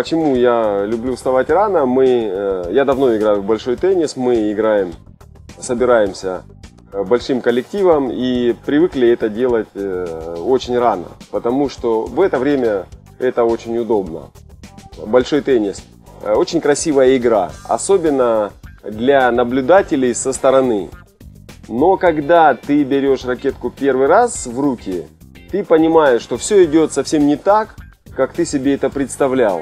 почему я люблю вставать рано? Мы, э, я давно играю в большой теннис, мы играем, собираемся э, большим коллективом и привыкли это делать э, очень рано, потому что в это время это очень удобно. Большой теннис. Очень красивая игра, особенно для наблюдателей со стороны. Но когда ты берешь ракетку первый раз в руки, ты понимаешь, что все идет совсем не так, как ты себе это представлял.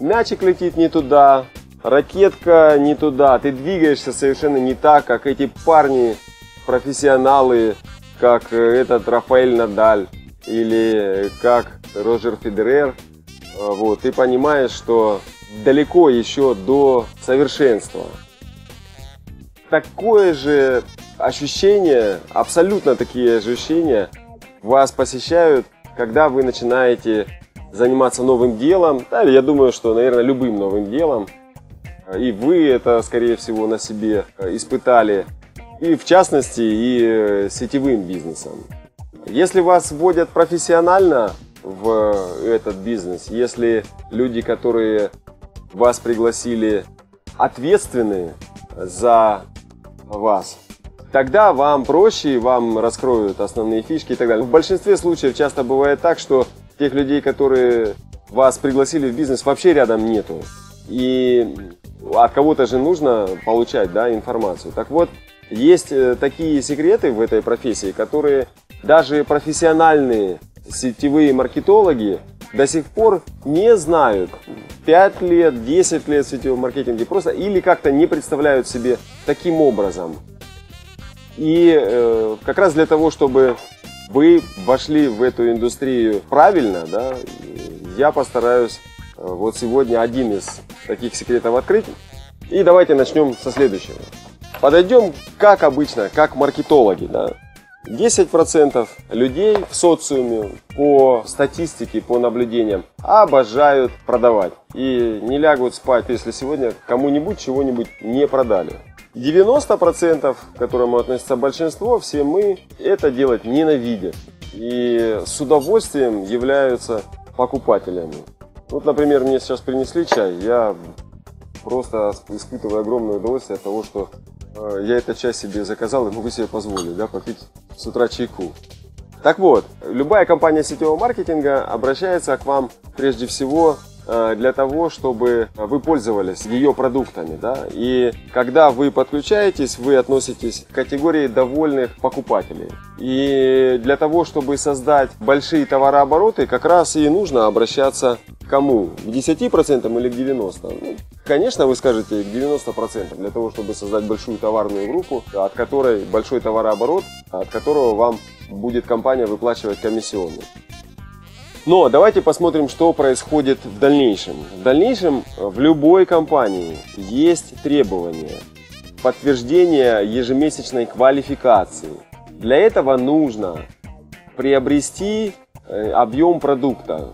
Мячик летит не туда, ракетка не туда, ты двигаешься совершенно не так, как эти парни, профессионалы, как этот Рафаэль Надаль или как Роджер Федерер. Вот, ты понимаешь, что далеко еще до совершенства. Такое же ощущение, абсолютно такие ощущения вас посещают, когда вы начинаете заниматься новым делом, да, я думаю, что, наверное, любым новым делом. И вы это, скорее всего, на себе э, испытали, и в частности, и э, сетевым бизнесом. Если вас вводят профессионально в этот бизнес, если люди, которые вас пригласили, ответственны за вас, тогда вам проще, вам раскроют основные фишки и так далее. В большинстве случаев часто бывает так, что тех людей, которые вас пригласили в бизнес, вообще рядом нету. И от кого-то же нужно получать да, информацию. Так вот, есть э, такие секреты в этой профессии, которые даже профессиональные сетевые маркетологи до сих пор не знают. 5 лет, 10 лет в сетевом маркетинге просто или как-то не представляют себе таким образом. И э, как раз для того, чтобы вы вошли в эту индустрию правильно, да, я постараюсь э, вот сегодня один из таких секретов открыть. И давайте начнем со следующего. Подойдем, как обычно, как маркетологи. Да. 10% людей в социуме по статистике, по наблюдениям обожают продавать. И не лягут спать, если сегодня кому-нибудь чего-нибудь не продали. 90%, к которому относится большинство, все мы это делать ненавидят и с удовольствием являются покупателями. Вот, например, мне сейчас принесли чай, я просто испытываю огромное удовольствие от того, что э, я эту чай себе заказал и могу себе позволить да, попить с утра чайку. Так вот, любая компания сетевого маркетинга обращается к вам прежде всего для того, чтобы вы пользовались ее продуктами. Да? И когда вы подключаетесь, вы относитесь к категории довольных покупателей. И для того, чтобы создать большие товарообороты, как раз и нужно обращаться к кому? К 10% или к 90%? Ну, конечно, вы скажете к 90%, для того, чтобы создать большую товарную группу, от которой большой товарооборот, от которого вам будет компания выплачивать комиссионные. Но давайте посмотрим, что происходит в дальнейшем. В дальнейшем в любой компании есть требования подтверждения ежемесячной квалификации. Для этого нужно приобрести э, объем продукта.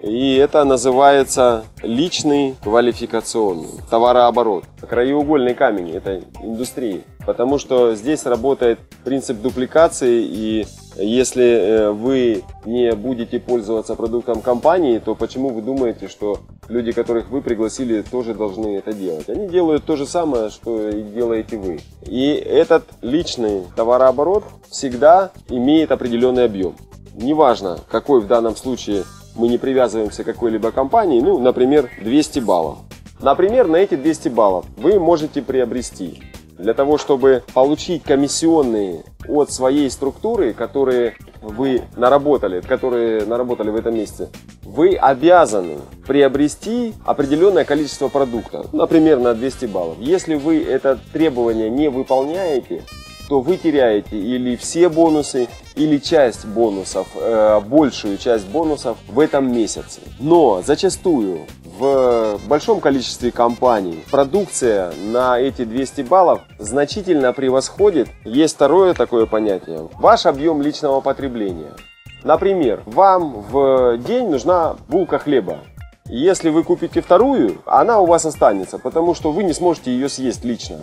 И это называется личный квалификационный товарооборот. Краеугольный камень этой индустрии. Потому что здесь работает принцип дупликации и если э, вы не будете пользоваться продуктом компании, то почему вы думаете, что люди, которых вы пригласили, тоже должны это делать? Они делают то же самое, что и делаете вы. И этот личный товарооборот всегда имеет определенный объем. Неважно, какой в данном случае мы не привязываемся к какой-либо компании, ну, например, 200 баллов. Например, на эти 200 баллов вы можете приобрести для того, чтобы получить комиссионные от своей структуры, которые вы наработали, которые наработали в этом месте, вы обязаны приобрести определенное количество продукта, например, на 200 баллов. Если вы это требование не выполняете, то вы теряете или все бонусы, или часть бонусов, э, большую часть бонусов в этом месяце. Но зачастую в большом количестве компаний продукция на эти 200 баллов значительно превосходит, есть второе такое понятие, ваш объем личного потребления. Например, вам в день нужна булка хлеба. Если вы купите вторую, она у вас останется, потому что вы не сможете ее съесть лично.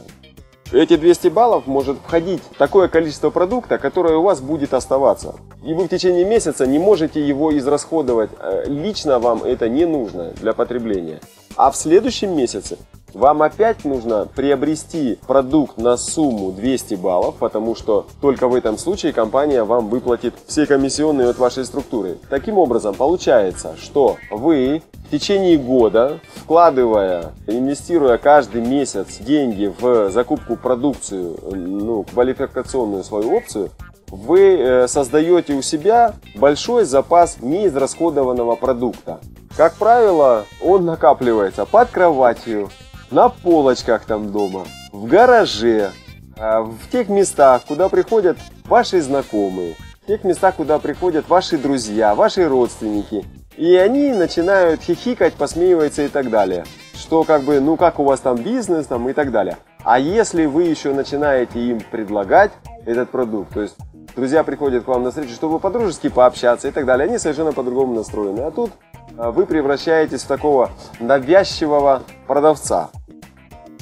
Эти 200 баллов может входить такое количество продукта, которое у вас будет оставаться. И вы в течение месяца не можете его израсходовать. Э, лично вам это не нужно для потребления. А в следующем месяце вам опять нужно приобрести продукт на сумму 200 баллов, потому что только в этом случае компания вам выплатит все комиссионные от вашей структуры. Таким образом, получается, что вы в течение года, вкладывая, инвестируя каждый месяц деньги в закупку продукцию, ну, квалификационную свою опцию, вы э, создаете у себя большой запас неизрасходованного продукта. Как правило, он накапливается под кроватью, на полочках там дома, в гараже, э, в тех местах, куда приходят ваши знакомые, в тех местах, куда приходят ваши друзья, ваши родственники. И они начинают хихикать, посмеиваться и так далее. Что как бы, ну как у вас там бизнес там и так далее. А если вы еще начинаете им предлагать этот продукт, то есть друзья приходят к вам на встречу, чтобы по-дружески пообщаться и так далее, они совершенно по-другому настроены. А тут а, вы превращаетесь в такого навязчивого продавца.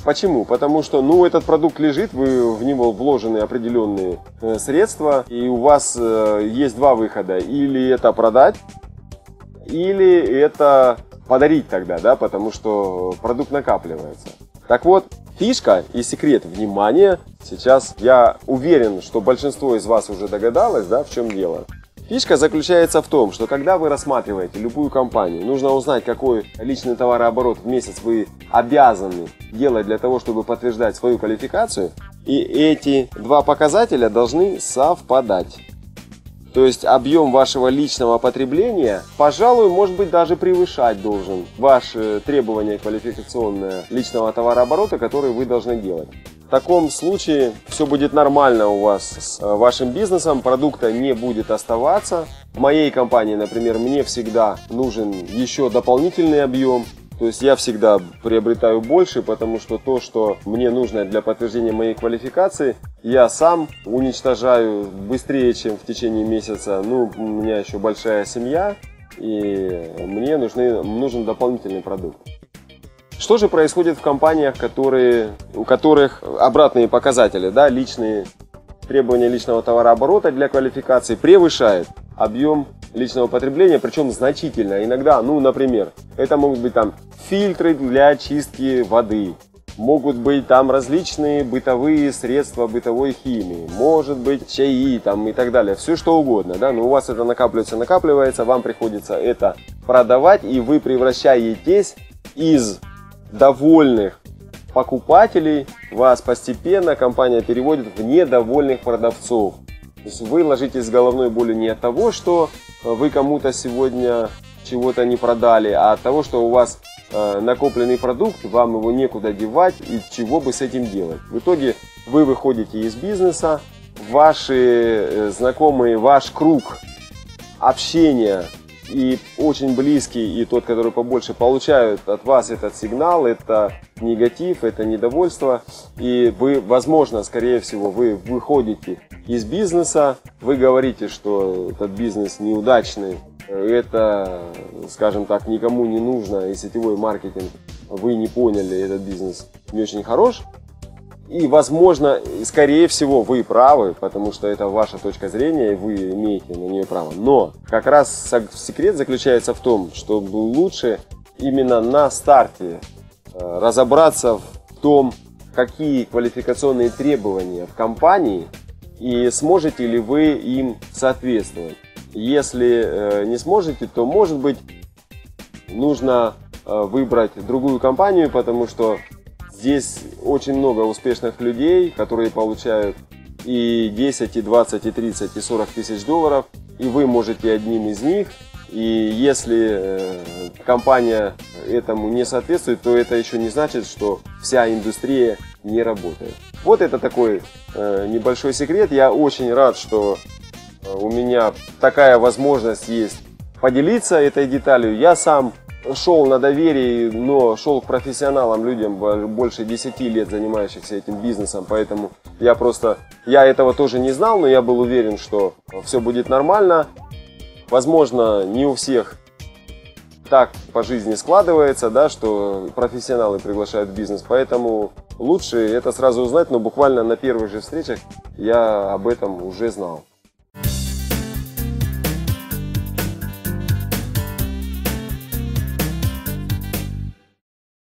Почему? Потому что, ну, этот продукт лежит, вы в него вложены определенные э, средства, и у вас э, есть два выхода. Или это продать, или это подарить тогда, да, потому что продукт накапливается. Так вот, фишка и секрет внимания, сейчас я уверен, что большинство из вас уже догадалось, да, в чем дело. Фишка заключается в том, что когда вы рассматриваете любую компанию, нужно узнать, какой личный товарооборот в месяц вы обязаны делать для того, чтобы подтверждать свою квалификацию. И эти два показателя должны совпадать. То есть объем вашего личного потребления, пожалуй, может быть даже превышать должен ваши требования квалификационные личного товарооборота, которые вы должны делать. В таком случае все будет нормально у вас с э, вашим бизнесом, продукта не будет оставаться. В моей компании, например, мне всегда нужен еще дополнительный объем. То есть я всегда приобретаю больше, потому что то, что мне нужно для подтверждения моей квалификации, я сам уничтожаю быстрее, чем в течение месяца. Ну, у меня еще большая семья, и мне нужны, нужен дополнительный продукт. Что же происходит в компаниях, которые, у которых обратные показатели, да, личные требования личного товарооборота для квалификации превышает объем личного потребления, причем значительно. Иногда, ну, например, это могут быть там фильтры для очистки воды, могут быть там различные бытовые средства бытовой химии, может быть чаи там и так далее, все что угодно, да, но у вас это накапливается, накапливается, вам приходится это продавать, и вы превращаетесь из довольных покупателей вас постепенно компания переводит в недовольных продавцов. То есть вы ложитесь с головной болью не от того, что вы кому-то сегодня чего-то не продали, а от того, что у вас э, накопленный продукт, вам его некуда девать и чего бы с этим делать. В итоге вы выходите из бизнеса, ваши э, знакомые, ваш круг общения и очень близкий, и тот, который побольше, получают от вас этот сигнал, это негатив, это недовольство, и вы, возможно, скорее всего, вы выходите из бизнеса, вы говорите, что этот бизнес неудачный, это, скажем так, никому не нужно, и сетевой маркетинг, вы не поняли, этот бизнес не очень хорош, и, возможно, скорее всего, вы правы, потому что это ваша точка зрения, и вы имеете на нее право. Но как раз секрет заключается в том, чтобы лучше именно на старте э, разобраться в том, какие квалификационные требования в компании и сможете ли вы им соответствовать. Если э, не сможете, то может быть нужно э, выбрать другую компанию, потому что Здесь очень много успешных людей, которые получают и 10, и 20, и 30, и 40 тысяч долларов, и вы можете одним из них. И если э, компания этому не соответствует, то это еще не значит, что вся индустрия не работает. Вот это такой э, небольшой секрет. Я очень рад, что э, у меня такая возможность есть поделиться этой деталью. Я сам шел на доверие, но шел к профессионалам, людям больше 10 лет занимающихся этим бизнесом, поэтому я просто, я этого тоже не знал, но я был уверен, что все будет нормально. Возможно, не у всех так по жизни складывается, да, что профессионалы приглашают в бизнес, поэтому лучше это сразу узнать, но буквально на первых же встречах я об этом уже знал.